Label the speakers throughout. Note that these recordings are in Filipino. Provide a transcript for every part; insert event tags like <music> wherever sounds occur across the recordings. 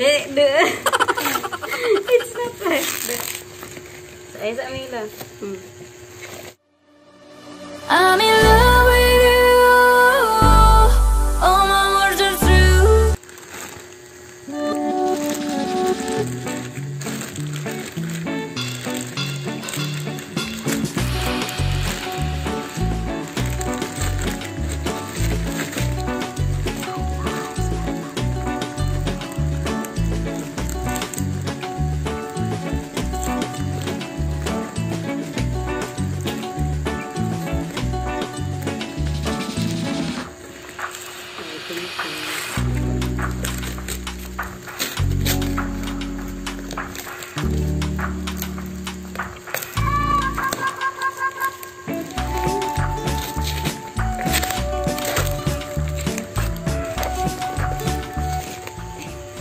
Speaker 1: <laughs> It's not like that. Ay, sa Mila. Hmm.
Speaker 2: I'm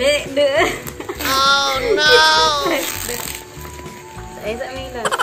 Speaker 2: Oh no! <laughs>